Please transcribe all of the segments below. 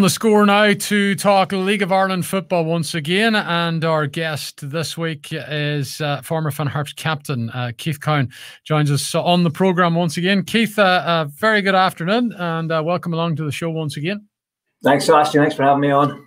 the score now to talk League of Ireland football once again, and our guest this week is uh, former Finn Harps captain uh, Keith Cowan joins us on the program once again. Keith, uh, a very good afternoon, and uh, welcome along to the show once again. Thanks, Sebastian. Thanks for having me on.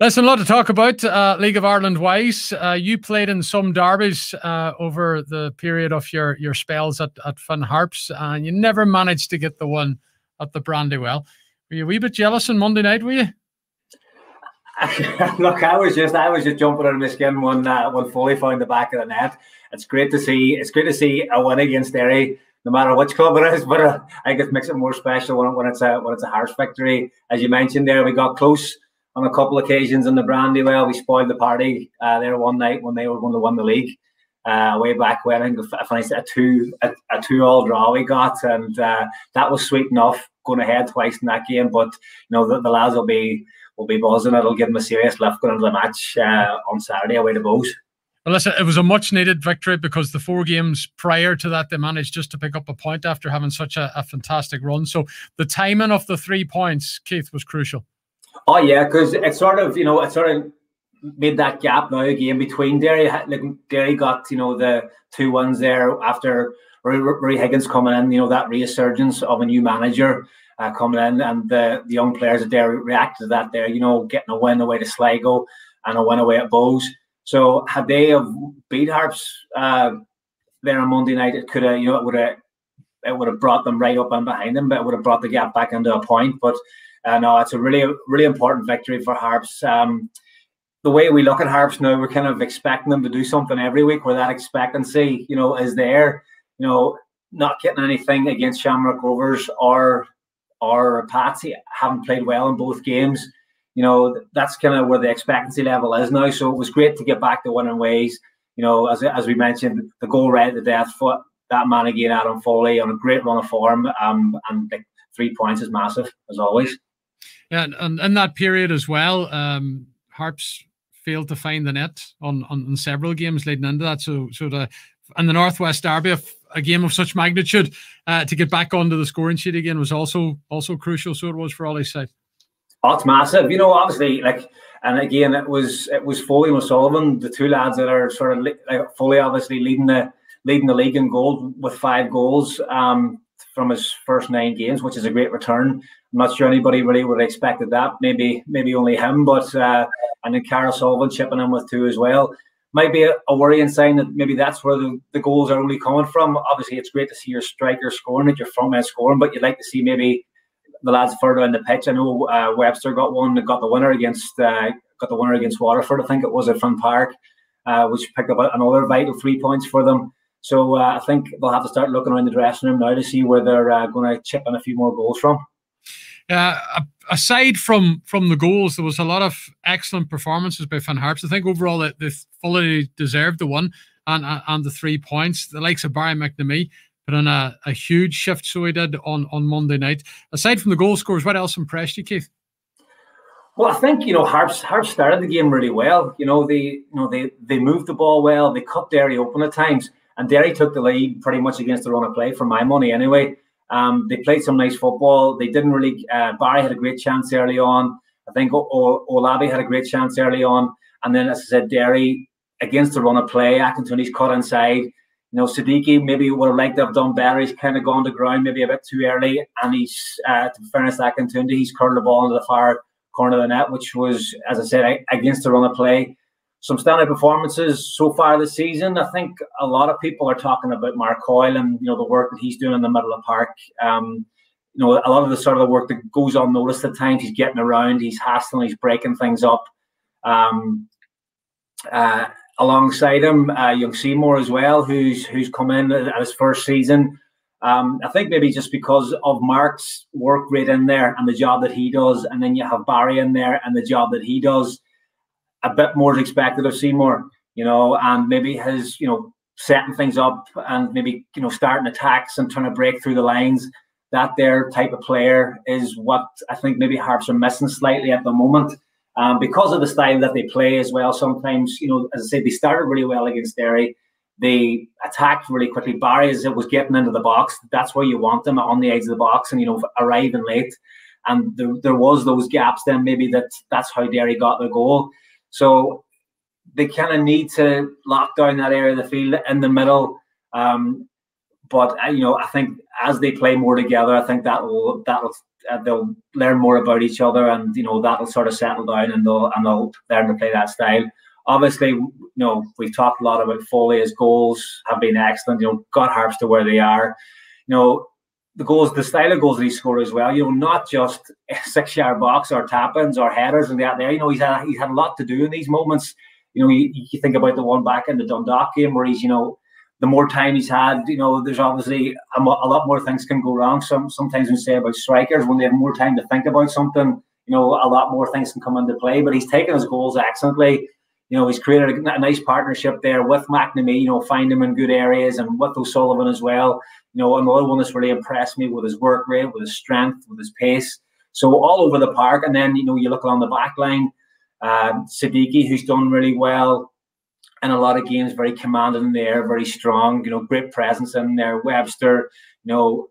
Listen, a lot to talk about uh, League of Ireland wise. Uh, you played in some derbies over the period of your your spells at, at Finn Harps, and you never managed to get the one at the Brandywell. Were you a wee bit jealous on Monday night? Were you? Look, I was just I was just jumping on my skin when uh, when Foley found the back of the net. It's great to see. It's great to see a win against Derry, no matter which club it is. But uh, I think it makes it more special when, when it's a when it's a harsh victory. As you mentioned there, we got close on a couple of occasions in the Brandywell. We spoiled the party uh, there one night when they were going to win the league. Uh, way back when I think finished a two a, a two all draw we got, and uh, that was sweet enough going ahead twice in that game. But you know the, the lads will be will be buzzing. It'll give them a serious lift going into the match uh, on Saturday away to Bohs. Well, listen, it was a much needed victory because the four games prior to that, they managed just to pick up a point after having such a, a fantastic run. So the timing of the three points, Keith, was crucial. Oh, yeah, because it sort of, you know, it sort of made that gap now again between Derry. Like Derry got, you know, the two ones there after Rory Higgins coming in, you know, that resurgence of a new manager uh, coming in, and the, the young players that there reacted to that there, you know, getting a win away to Sligo and a win away at Bohs. So had they have beat Harps uh, there on Monday night, it could have, you know, it would have it would have brought them right up and behind them, but it would have brought the gap back into a point. But uh, no, it's a really, really important victory for Harps. Um, the way we look at Harps now, we're kind of expecting them to do something every week where that expectancy, you know, is there you know, not getting anything against Shamrock Rovers or or Patsy haven't played well in both games. You know, that's kind of where the expectancy level is now. So it was great to get back to winning ways. You know, as, as we mentioned, the goal right the death foot, that man again, Adam Foley, on a great run of form. Um, and three points is massive, as always. Yeah, and in that period as well, um, Harps failed to find the net on, on, on several games leading into that. So, so the and the Northwest Derby, a, game of such magnitude, uh, to get back onto the scoring sheet again was also also crucial. So it was for Ollie's side. Oh, it's massive. You know, obviously, like, and again, it was it was Foley and O'Sullivan, the two lads that are sort of like Foley, obviously leading the leading the league in goal with five goals um, from his first nine games, which is a great return. I'm not sure anybody really would have expected that. Maybe maybe only him, but uh, and then Karl Sullivan chipping in with two as well might be a, a worrying sign that maybe that's where the, the goals are only coming from. Obviously, it's great to see your striker scoring, at your front man scoring, but you'd like to see maybe the lads further in the pitch. I know uh, Webster got one, got the winner against uh, got the winner against Waterford. I think it was at Finn Park, uh, which picked up another vital three points for them. So uh, I think they'll have to start looking around the dressing room now to see where they're uh, going to chip in a few more goals from. Uh, aside from from the goals, there was a lot of excellent performances by Finn Harps. I think overall they, they fully deserved the one and and the three points. The likes of Barry McNamee put in a, a huge shift, so he did on on Monday night. Aside from the goal scores, what else impressed you, Keith? Well, I think you know Harps Harps started the game really well. You know they you know they they moved the ball well. They cut Derry open at times, and Derry took the lead pretty much against the run of play for my money anyway. Um, they played some nice football. They didn't really. Uh, Barry had a great chance early on. I think o- o- Owolabi had a great chance early on. And then, as I said, Derry against the run of play. Akintunde's cut inside. You know, Siddiqui maybe would have liked to have done better. He's kind of gone to ground maybe a bit too early. And he's, uh, to fairness, Akintunde, he's curled the ball into the far corner of the net, which was, as I said, against the run of play some standard performances so far this season. I think a lot of people are talking about Mark Coyle and you know the work that he's doing in the middle of the park. Um, you know, a lot of the sort of the work that goes unnoticed at times. He's getting around, he's hassling, he's breaking things up. Um, uh, alongside him, uh, young Seymour as well, who's who's come in at his first season. Um, I think maybe just because of Mark's work rate in there and the job that he does, and then you have Barry in there and the job that he does a bit more expected of Seymour, you know, and maybe his, you know, setting things up and maybe, you know, starting attacks and trying to break through the lines. That their type of player is what I think maybe Harps are missing slightly at the moment. Um, because of the style that they play as well. Sometimes, you know, as I said, they started really well against Derry. They attacked really quickly. Barry, as it was getting into the box, that's where you want them on the edge of the box and, you know, arriving late. and there, there was those gaps. Then maybe that that's how Derry got the goal. So they kind of need to lock down that area of the field in the middle. Um, but uh, you know, I think as they play more together, I think that will that'll uh, they'll learn more about each other, and you know that'll sort of settle down, and they'll and they'll learn to play that style. Obviously, you know we've talked a lot about Foley. His goals have been excellent. You know, got Harps to where they are. You know, the goals, the style of goals that he scored as well. You know, not just six yard box or tap ins or headers and that there. You know, he's had he's had a lot to do in these moments. You know, you, you think about the one back in the Dundalk game where he's you know the more time he's had, you know, there's obviously a, a, lot more things can go wrong. Some sometimes we say about strikers when they have more time to think about something, you know, a lot more things can come into play. But he's taken his goals excellently. You know, he's created a, a nice partnership there with McNamee. You know, find him in good areas and with O'Sullivan as well. You know, another one that's really impressed me with his work rate, with his strength, with his pace. So all over the park. And then you know, you look along the back line. Uh, Siddiqui, who's done really well in a lot of games, very commanding there, very strong, you know, great presence in there. Webster, you know,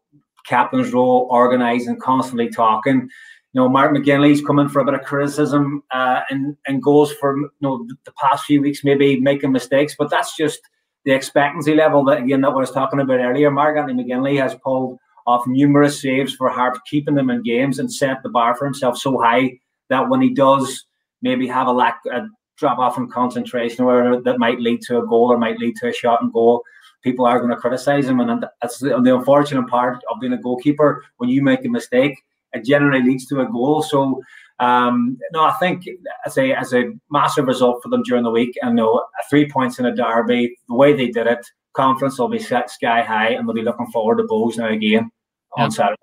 captain's role, organising, constantly talking. You know, Mark McGinley's coming for a bit of criticism uh, and, and goes for, you know, the past few weeks, maybe making mistakes, but that's just the expectancy level that, again, that I was talking about earlier. Mark Anthony McGinley has pulled off numerous saves for Harp, keeping them in games and set the bar for himself so high that when he does maybe have a lack, a drop off in concentration or that might lead to a goal or might lead to a shot and goal, people are going to criticize him. And that's the unfortunate part of being a goalkeeper. When you make a mistake, it generally leads to a goal. So, um, no, I think as a as a massive result for them during the week, and know, three points in a derby, the way they did it, confidence will be set sky high, and they'll be looking forward to Bohs now again on Saturday.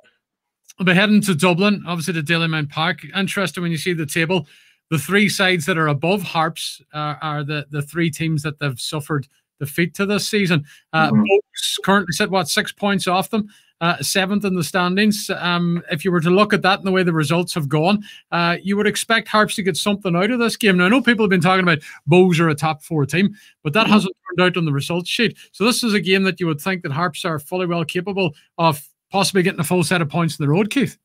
We'll be heading to Dublin, obviously to Dalymount Park. Interesting when you see the table the three sides that are above Harps uh, are the, the three teams that have suffered defeat to this season. Uh, mm-hmm. currently sit what six points off them, uh, seventh in the standings. Um, if you were to look at that and the way the results have gone, uh, you would expect Harps to get something out of this game. Now I know people have been talking about Bohs are a top four team, but that mm-hmm. hasn't turned out on the results sheet. So this is a game that you would think that Harps are fully well capable of possibly getting a full set of points in the road, Keith.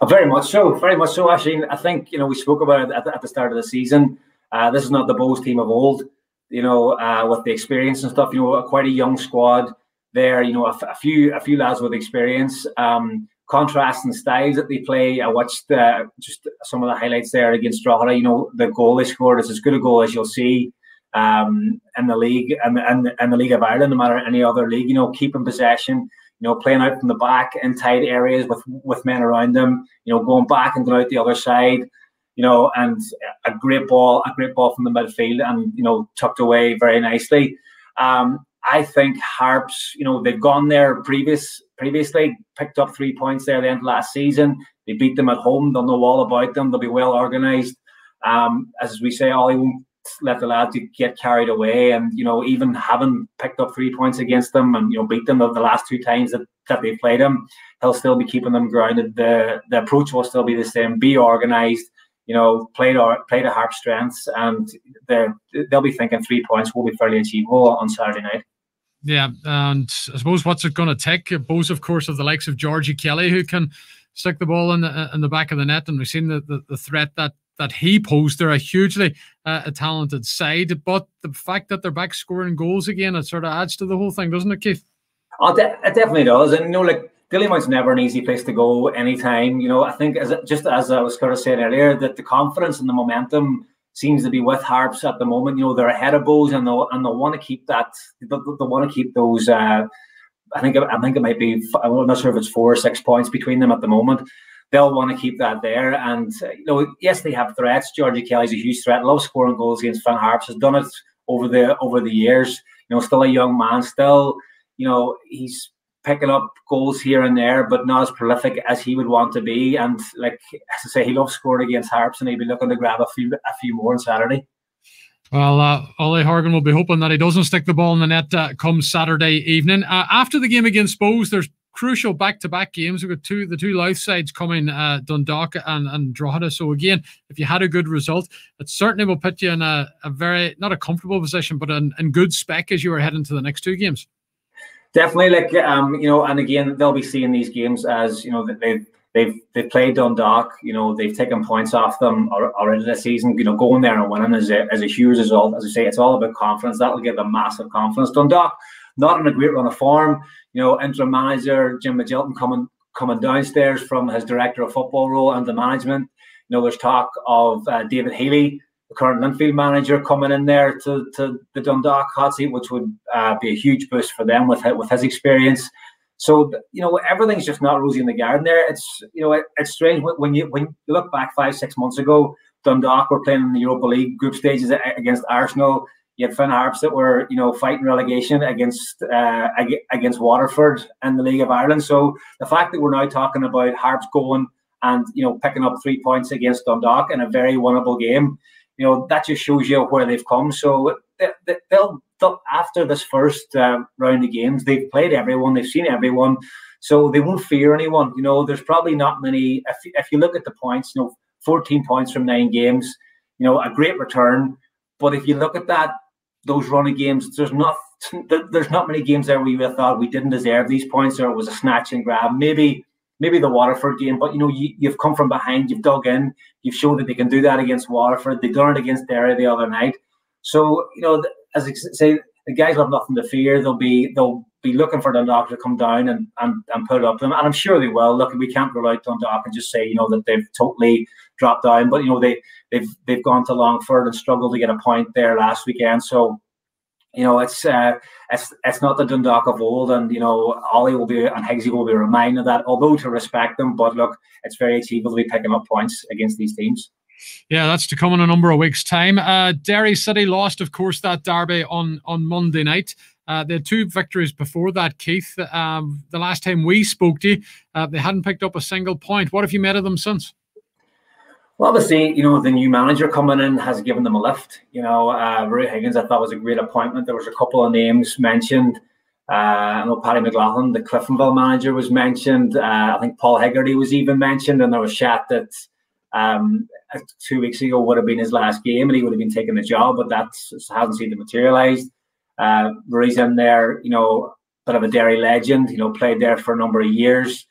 Uh, very much so, very much so. Actually, I think you know we spoke about it at the, at the start of the season. Uh, this is not the Bohs team of old, you know, uh, with the experience and stuff. You know, quite a young squad there. You know, a, few a few lads with experience. Um, contrasting styles that they play. I watched uh, just some of the highlights there against Drogheda. You know, the goal they scored is as good a goal as you'll see um, in the league and, and the League of Ireland, no matter any other league. You know, keeping possession you know, playing out from the back in tight areas with with men around them, you know, going back and going out the other side, you know, and a great ball, a great ball from the midfield and, you know, tucked away very nicely. Um, I think Harps, you know, they've gone there previous previously, picked up three points there at the end of last season. They beat them at home. They'll know all about them. They'll be well organised. Um, as we say, Ollie won't let the lads get carried away. And you know, even having picked up three points against them and you know beat them the, last two times that, that they played them, he'll still be keeping them grounded. The the approach will still be the same: be organised. You know, play to play to Harp strengths, and they they'll be thinking three points will be fairly achievable on Saturday night. Yeah, and I suppose what's it going to take? Bohs, of course, of the likes of Georgie Kelly, who can stick the ball in the in the back of the net, and we've seen the, the, the threat that that he posed. They're a hugely uh, a talented side, but the fact that they're back scoring goals again, it sort of adds to the whole thing, doesn't it, Keith? Oh, de- it definitely does. And you know, like Dalymount's never an easy place to go anytime. You know, I think as just as I was kind of saying earlier, that the confidence and the momentum seems to be with Harps at the moment. You know, they're ahead of Bohs and they'll and they want to keep that. They, they want to keep those. Uh, I think I think it might be. I'm not sure if it's four or six points between them at the moment they'll want to keep that there. And uh, you know, yes, they have threats. Georgie Kelly's a huge threat. Loves scoring goals against Finn Harps. Has done it over the over the years. You know, still a young man. Still, you know, he's picking up goals here and there, but not as prolific as he would want to be. And like as I say, he loves scoring against Harps, and he'll be looking to grab a few a few more on Saturday. Well, uh, Ollie Horgan will be hoping that he doesn't stick the ball in the net uh, come Saturday evening. Uh, after the game against Bohs, there's crucial back-to-back games. We've got two the two Louth sides coming, uh, Dundalk and and Drogheda. So again, if you had a good result, it certainly will put you in a, a very not a comfortable position, but in, in good spec as you are heading to the next two games. Definitely, like um, you know, and again, they'll be seeing these games as you know they've they've they've played Dundalk. You know, they've taken points off them already this season. You know, going there and winning is a, is a huge result. As I say, it's all about confidence. That will give them massive confidence. Dundalk, not in a great run of form. You know, interim manager Jim Magilton coming coming downstairs from his director of football role and the management. You know, there's talk of uh, David Healy, current Linfield manager, coming in there to, to the Dundalk hot seat, which would uh, be a huge boost for them with with his experience. So you know everything's just not rosy in the garden there. It's you know it, it's strange when you when you look back five six months ago, Dundalk were playing in the Europa League group stages against Arsenal. You had Finn Harps that were you know fighting relegation against uh, against Waterford and the League of Ireland. So the fact that we're now talking about Harps going and you know picking up three points against Dundalk in a very winnable game, you know that just shows you where they've come. So they, will after this first uh, round of games, they've played everyone, they've seen everyone, so they won't fear anyone. You know, there's probably not many. If if you look at the points, you know, 14 points from nine games, you know, a great return. But if you look at that, those running games, there's not there's not many games there where you thought we didn't deserve these points or it was a snatch and grab. Maybe maybe the Waterford game, but you know, you, you've come from behind, you've dug in, you've shown that they can do that against Waterford. They done it against Derry the other night. So you know, as I say, the guys have nothing to fear. They'll be they'll be looking for Dundalk to come down and, and, and put up them, and I'm sure they will. Look, we can't rule out Dundalk and just say you know that they've totally dropped down, but you know they they've they've gone to Longford and struggled to get a point there last weekend. So you know it's uh, it's it's not the Dundalk of old, and you know Ollie will be and Higgsy will be reminded of that. Although to respect them, but look, it's very achievable to be picking up points against these teams. Yeah, that's to come in a number of weeks' time. Uh, Derry City lost, of course, that derby on on Monday night. Uh, they had two victories before that, Keith. Um, the last time we spoke to you, uh, they hadn't picked up a single point. What have you made of them since? Well, obviously, you know, the new manager coming in has given them a lift. You know, uh, Rory Higgins, I thought was a great appointment. There was a couple of names mentioned. Uh, I know Paddy McLaughlin, the Cliftonville manager, was mentioned. Uh, I think Paul Hegarty was even mentioned, and there was chat that um, two weeks ago would have been his last game and he would have been taking the job, but that hasn't seemed to materialise. Uh, Rory's in there, you know, bit of a Derry legend, you know, played there for a number of years,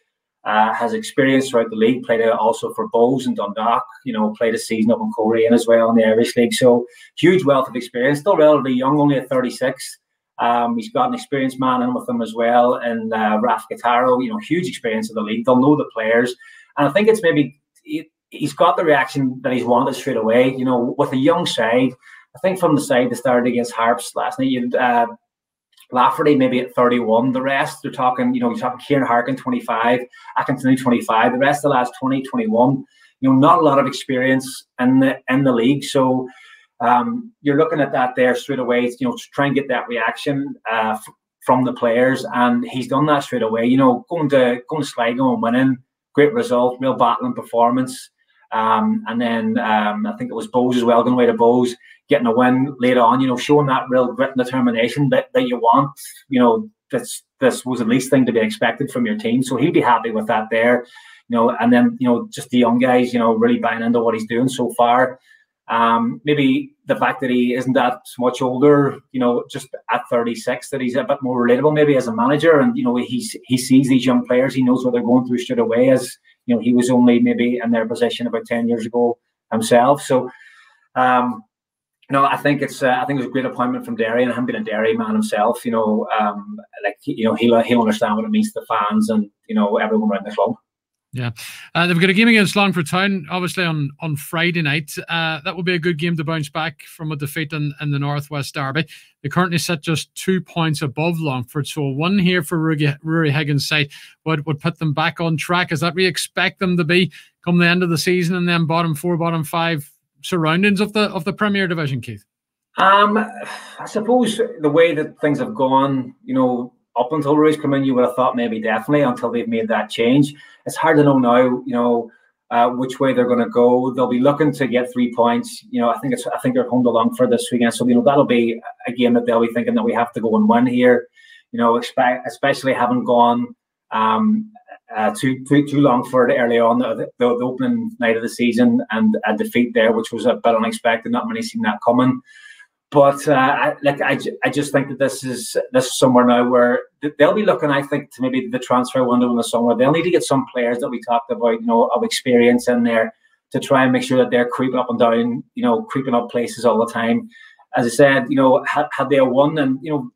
uh, has experience throughout the league, played also for Bohs and Dundalk, you know, played a season up in Coleraine as well in the Irish League. So huge wealth of experience, still relatively young, only at 36. Um, he's got an experienced man in with him as well, and uh, Raf Cretaro, you know, huge experience in the league. They'll know the players, and I think it's maybe he's got the reaction that he's wanted straight away. You know, with a young side, I think from the side that started against Harps last night, you uh, Lafferty maybe at 31. The rest, they're talking, you know, you're talking Kieran Harkin 25, Atkinson 25. The rest of the last 20, 21. You know, not a lot of experience in the in the league. So um, you're looking at that there straight away. You know, to try and get that reaction uh, f- from the players, and he's done that straight away. You know, going to going to Sligo and winning, great result, real battling performance. Um, and then um, I think it was Bohs as well, going away to Bohs, getting a win later on, you know, showing that real grit and determination that, that you want. You know, this this was the least thing to be expected from your team. So he'd be happy with that there. You know, and then, you know, just the young guys, you know, really buying into what he's doing so far. Um, maybe the fact that he isn't that much older, you know, just at 36, that he's a bit more relatable maybe as a manager. And, you know, he's he sees these young players, he knows what they're going through straight away as you know, he was only maybe in their position about 10 years ago himself. So, um, no, I think it's uh, I think it was a great appointment from Derry and him being a Derry man himself. You know, um, like you know he'll he'll understand what it means to the fans and you know everyone around the club. Yeah, uh, they've got a game against Longford Town, obviously on on Friday night. Uh, that will be a good game to bounce back from a defeat in, in the Northwest Derby. They currently sit just two points above Longford, so one here for Rory, Rory Higgins' side would would put them back on track. Is that we expect them to be come the end of the season and then bottom four, bottom five surroundings of the of the Premier Division, Keith? Um, I suppose the way that things have gone, you know, up until Rory's come in, you would have thought maybe definitely until they've made that change. It's hard to know now, you know, uh, which way they're going to go. They'll be looking to get three points. You know, I think it's I think they're home to Longford this weekend, so you know that'll be a game that they'll be thinking that we have to go and win here. You know, expect especially having gone um, uh, too, too too Longford early on the, the, the, opening night of the season and a defeat there, which was a bit unexpected. Not many seen that coming. but uh, I, like I, I just think that this is this is somewhere now where they'll be looking. I think to maybe the transfer window in the summer. They'll need to get some players that we talked about, you know, of experience in there to try and make sure that they're creeping up and down, you know, creeping up places all the time. As I said, you know, had, had they won and you know,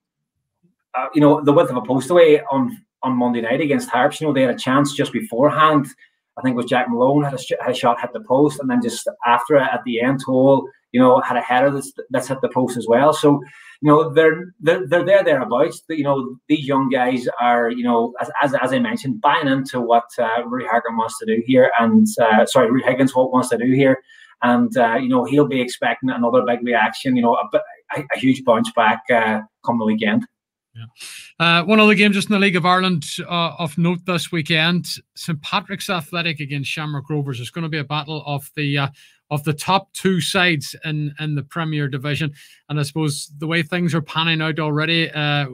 uh, you know, the width of a post away on on Monday night against Harps, you know, they had a chance just beforehand. I think it was Jack Malone had a, had a shot hit the post, and then just after it at the end, Toal, you know, had a header that's, that's hit the post as well. So, you know, they're they're, they're there thereabouts. But, You know, these young guys are, you know, as, as, as I mentioned, buying into what uh, Haggan wants to do here, and uh, sorry, Rory Higgins what wants to do here, and uh, you know, he'll be expecting another big reaction. You know, a, a, a huge bounce back uh, come the weekend. Yeah. Uh, one other game just in the League of Ireland uh, of note this weekend: St Patrick's Athletic against Shamrock Rovers. It's going to be a battle of the uh, of the top two sides in in the Premier Division, and I suppose the way things are panning out already, uh,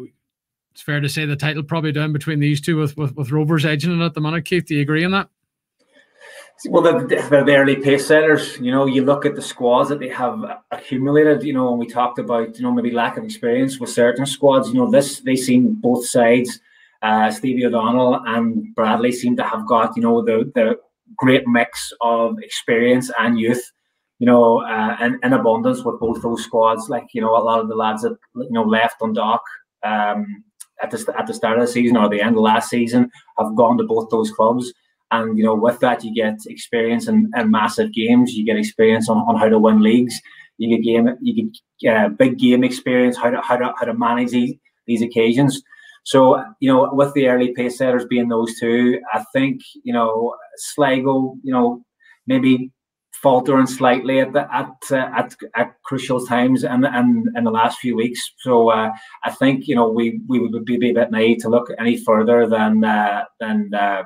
it's fair to say the title probably down between these two, with with, with Rovers edging it at the minute. Keith, do you agree on that? Well, they're, they're the early pace setters. You know, you look at the squads that they have accumulated. You know, when we talked about you know maybe lack of experience with certain squads. You know, this they seem both sides. Uh, Stevie O'Donnell and Bradley seem to have got you know the the great mix of experience and youth. You know, uh, and in abundance with both those squads. Like you know, a lot of the lads that you know left Dundalk um, at the at the start of the season or the end of last season have gone to both those clubs and you know, with that, you get experience in, in massive games. You get experience on, on how to win leagues. You get game, you get uh, big game experience, how to how to how to manage these, these occasions. So you know, with the early pace setters being those two, I think you know Sligo, you know, maybe faltering slightly at the, at, uh, at at crucial times and and in the last few weeks. So uh, I think you know we we would be a bit naive to look any further than uh, than uh,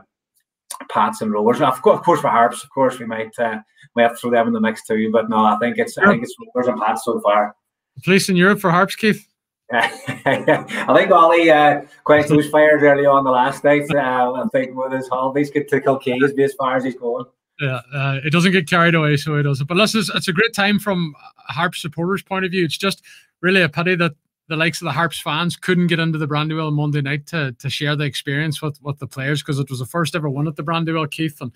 Pats and Rovers. Of course, of course, for Harps, of course, we might uh, we have to throw them in the mix too. But no, I think it's I think it's Rovers and Pats so far. Police in Europe for Harps, Keith. I think Ollie uh, quite was fired early on the last night. Uh, I think with his holidays get to Kilkeys be as far as he's going. Yeah, uh, it doesn't get carried away, so it doesn't. But listen, it's a great time from Harp supporters' point of view. It's just really a pity that the likes of the Harps fans couldn't get into the Brandywell Monday night to, to share the experience with, with the players because it was the first ever one at the Brandywell, Keith. And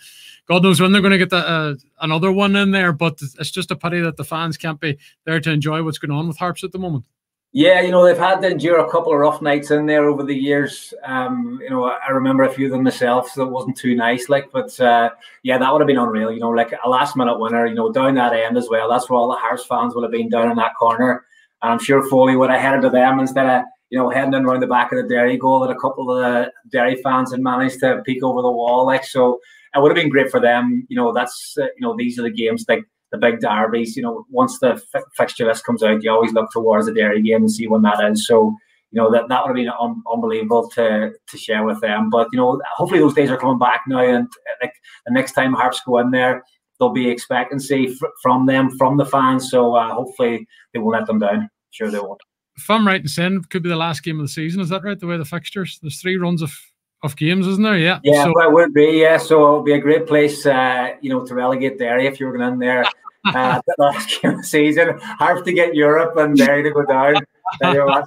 God knows when they're going to get the, uh, another one in there. But it's just a pity that the fans can't be there to enjoy what's going on with Harps at the moment. Yeah, you know, they've had to endure a couple of rough nights in there over the years. Um, you know, I remember a few of them myself, so it wasn't too nice. Like, but uh, yeah, that would have been unreal. You know, like a last minute winner, you know, down that end as well. That's where all the Harps fans would have been down in that corner. And I'm sure Foley would have headed to them instead of you know heading in around the back of the Derry goal that a couple of the Derry fans had managed to peek over the wall. Like so, it would have been great for them. You know, that's uh, you know these are the games like the big derbies. You know, once the fi- fixture list comes out, you always look towards the Derry game and see when that is. So you know that that would have been un- unbelievable to to share with them. But you know, hopefully those days are coming back now, and like the next time Harps go in there, there'll be expectancy from them, from the fans. So uh, hopefully they won't let them down. Sure, they won't. If I'm right in saying, could be the last game of the season. Is that right? The way the fixtures, there's three runs of of games, isn't there? Yeah. Yeah, so, well, it would be. Yeah, so it would be a great place, uh, you know, to relegate Derry if you were going in there. Uh, the last game of the season, hard to get Europe and Derry to go down.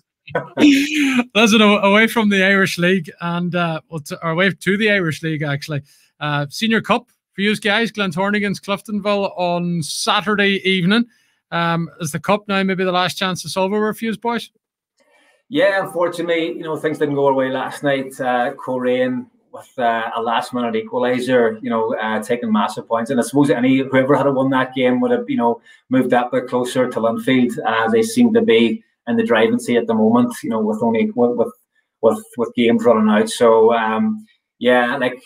Listen, away from the Irish League and uh, or away to the Irish League actually. Uh, Senior Cup for you guys, Glentoran against Cliftonville on Saturday evening. Um, is the cup now maybe the last chance to solve for you boys? Yeah, unfortunately, you know things didn't go our way last night. Uh, Coleraine with uh, a last minute equaliser, you know, uh, taking massive points. And I suppose any whoever had won that game would have, you know, moved that bit closer to Linfield. Uh, they seem to be in the driving seat at the moment, you know, with only with with with games running out. So um, yeah, like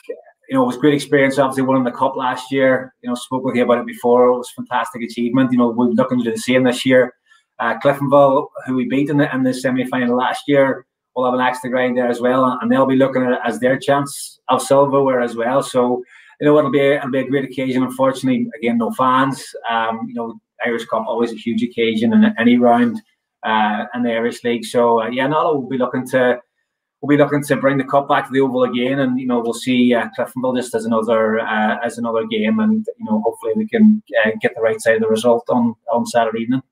you know, it was a great experience. Obviously, winning the cup last year. You know, spoke with you about it before. It was fantastic achievement. You know, we're looking to do the same this year. Uh, Cliftonville, who we beat in the in the semi final last year, will have an axe to grind there as well, and they'll be looking at it as their chance of silverware as well. So, you know, it'll be a, it'll be a great occasion. Unfortunately, again, no fans. Um, you know, Irish Cup always a huge occasion in any round uh, in the Irish League. So, uh, yeah, Nala will be looking to we'll be looking to bring the cup back to the oval again, and you know we'll see uh, Cliftonville just as another uh, as another game, and you know hopefully we can uh, get the right side of the result on on Saturday evening.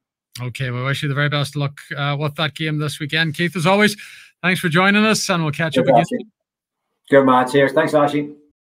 Okay, we wish you the very best luck uh, with that game this weekend. Keith, as always, thanks for joining us, and we'll catch Good up again. Good man. Cheers. Thanks, Ashley.